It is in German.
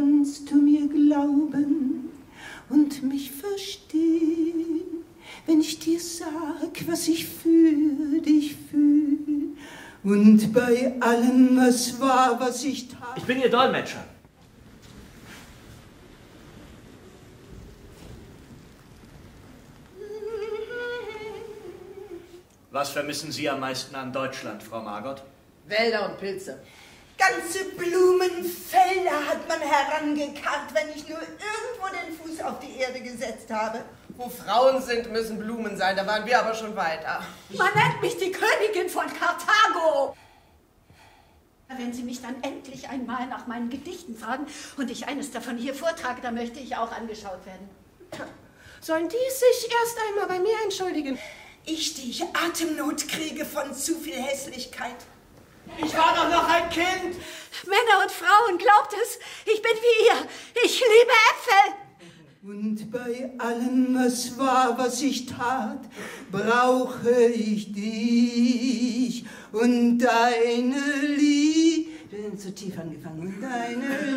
kannst du mir glauben und mich verstehen, wenn ich dir sag, was ich für dich fühl. Und bei allem, was war, was ich tat. Ich bin Ihr Dolmetscher. Was vermissen Sie am meisten an Deutschland, Frau Margot? Wälder und Pilze. Ganze Blumenfelder herangekarrt, wenn ich nur irgendwo den Fuß auf die Erde gesetzt habe. Wo Frauen sind, müssen Blumen sein. Da waren wir aber schon weiter. Man nennt mich die Königin von Karthago. Wenn Sie mich dann endlich einmal nach meinen Gedichten fragen und ich eines davon hier vortrage, dann möchte ich auch angeschaut werden. Sollen die sich erst einmal bei mir entschuldigen? Ich, die ich Atemnot kriege von zu viel Hässlichkeit. Ich war doch noch ein Kind! Männer und Frauen, glaubt es, ich bin wie ihr. Ich liebe Äpfel. Und bei allem, was war, was ich tat, brauche ich dich und deine Liebe. Bin zu tief angefangen. Und deine